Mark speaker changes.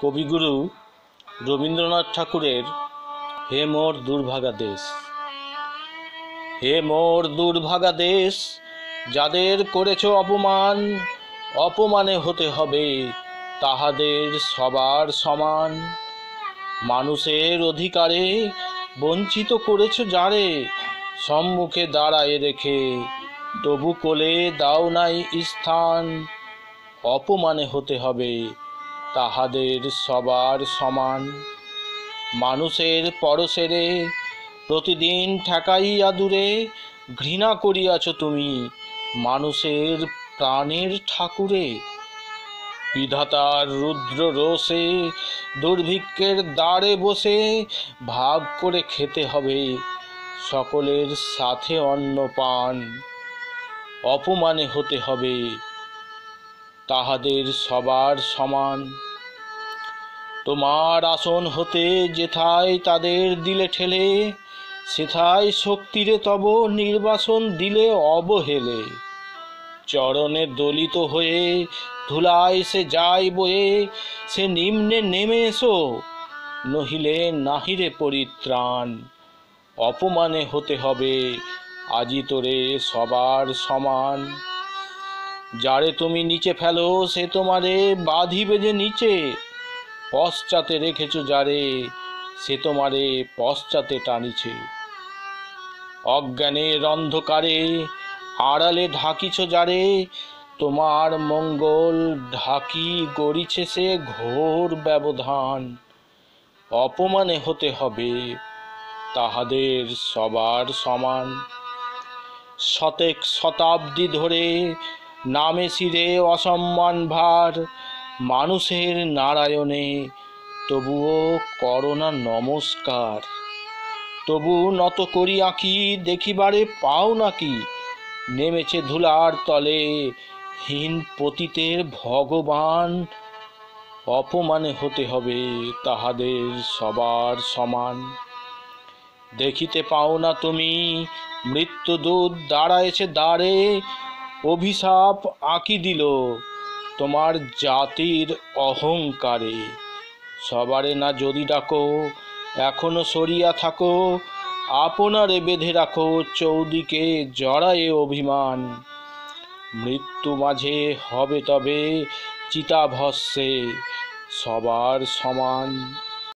Speaker 1: কবিগুরু রবীন্দ্রনাথ ঠাকুরের হে মোর দুর্ভাগা দেশ। হে মোর দুর্ভাগা দেশ, যাদের করেছ অপমান, অপমানে হতে হবে তাহাদের সবার সমান। মানুষের অধিকারে বঞ্চিত করেছ যারে, সম্মুখে দাঁড়ায় রেখে তবু কোলে দাও নাই স্থান, অপমানে হতে হবে তাহাদের সবার সমান। মানুষের পরশেরে প্রতিদিন ঠেকাইয়া দূরে ঘৃণা করিয়াছ তুমি মানুষের প্রাণের ঠাকুরে। বিধাতার রুদ্র রোষে দুর্ভিক্ষের দ্বারে বসে ভাগ করে খেতে হবে সকলের সাথে অন্ন পান। অপমানে হতে হবে তাহাদের সবার সমান। তোমার আসন হতে যেথায় তাদের দিলে ঠেলে, সেথায় শক্তিরে তব নির্বাসন দিলে অবহেলে। চরণে দলিত হয়ে ধুলায় সে যায় বয়ে, সে নিম্নে নেমে এসো, নহিলে নাহিরে পরিত্রাণ। অপমানে হতে হবে, আজি তোরে সবার সমান। যারে তুমি নিচে ফেলো, সে তোমারে বাঁধিবে যে নিচে। পশ্চাতে রেখেছ যারে, সে তোমারে পশ্চাতে টানিছে। অজ্ঞানের অন্ধকারে আড়ালে ঢাকিছ যারে, তোমার মঙ্গল ঢাকি গড়িছে সে ঘোর ব্যবধান। অপমানে হতে হবে তাহাদের সবার সমান। শতেক শতাব্দী ধরে নামে শিরে অসম্মান ভার, মানুষের নারায়ণে তবুও করোনা নমস্কার। তবু নত করি আঁকি, দেখিবারে পাও নাকি? নেমেছে ধুলার তলে হীন পতিতের ভগবান। অপমানে হতে হবে তাহাদের সবার সমান। দেখিতে পাও না তুমি, মৃত্যুদূত দাঁড়ায়েছে দাঁড়ে অভিশাপ আঁকি দিল তোমার জাতির অহংকারে। সবারে না যদি ডাকো, এখনও সরিয়া থাকো, আপনারে বেঁধে রাখো চৌদিকে জড়ায়ে অভিমান। মৃত্যু মাঝে হবে তবে চিতাভস্যে, সবার সমান।